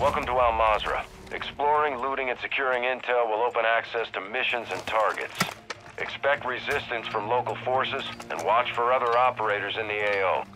Welcome to Al Mazrah. Exploring, looting, and securing intel will open access to missions and targets. Expect resistance from local forces, and watch for other operators in the AO.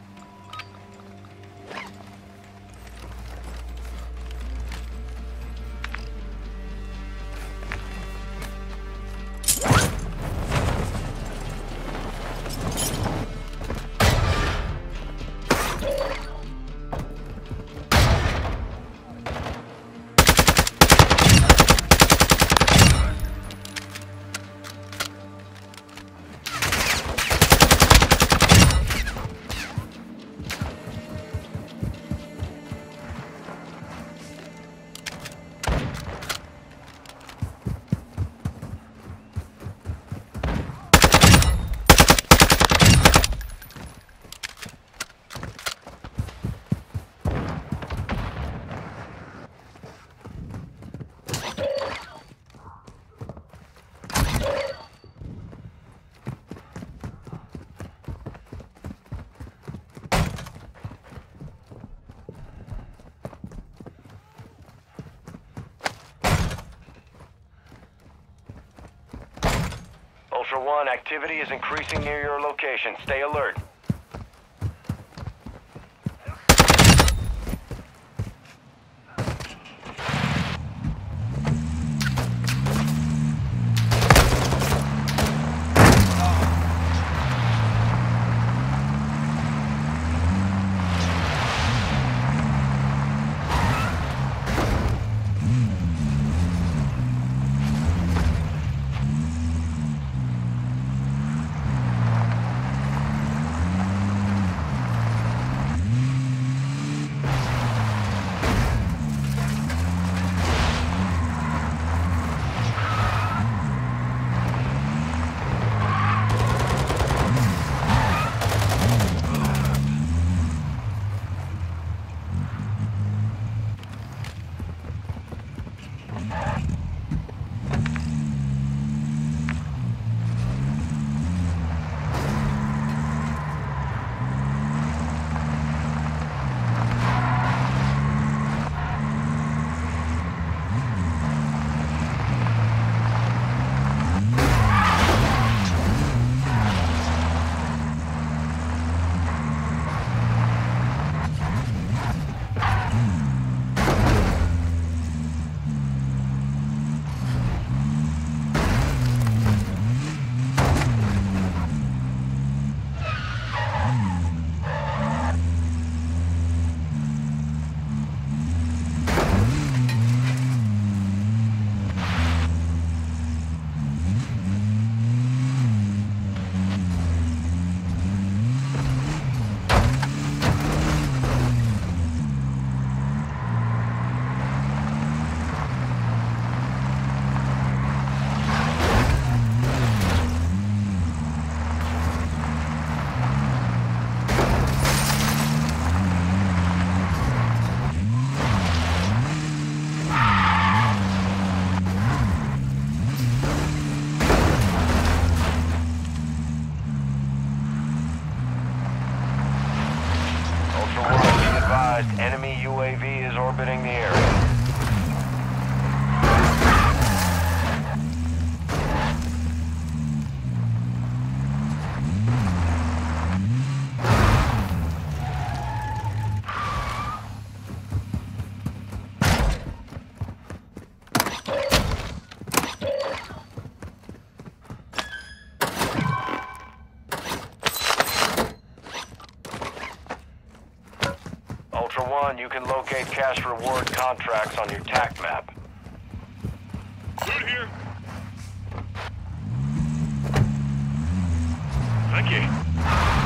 Ultra One, activity is increasing near your location. Stay alert. Enemy UAV is orbiting the area. 1, you can locate cash reward contracts on your TAC map. Good here. Thank you.